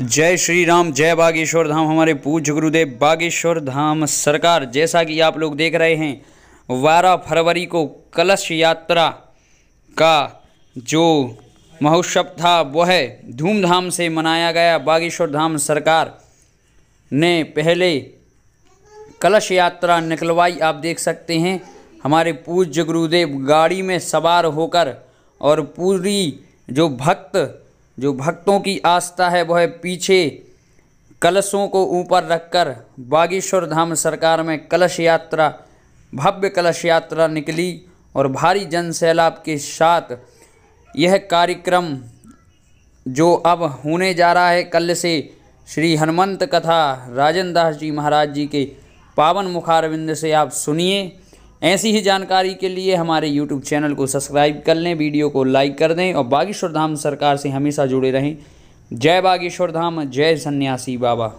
जय श्री राम जय बागेश्वर धाम, हमारे पूज्य गुरुदेव बागेश्वर धाम सरकार, जैसा कि आप लोग देख रहे हैं, बारह फरवरी को कलश यात्रा का जो महोत्सव था, वह धूमधाम से मनाया गया। बागेश्वर धाम सरकार ने पहले कलश यात्रा निकलवाई, आप देख सकते हैं। हमारे पूज्य गुरुदेव गाड़ी में सवार होकर और पूरी जो भक्त जो भक्तों की आस्था है, वह पीछे कलशों को ऊपर रखकर बागेश्वर धाम सरकार में कलश यात्रा, भव्य कलश यात्रा निकली और भारी जन सैलाब के साथ यह कार्यक्रम जो अब होने जा रहा है कल से श्री हनुमंत कथा राजन दास जी महाराज जी के पावन मुखारविंद से आप सुनिए। ऐसी ही जानकारी के लिए हमारे यूट्यूब चैनल को सब्सक्राइब कर लें, वीडियो को लाइक कर दें और बागेश्वर धाम सरकार से हमेशा जुड़े रहें। जय बागेश्वर धाम, जय सन्यासी बाबा।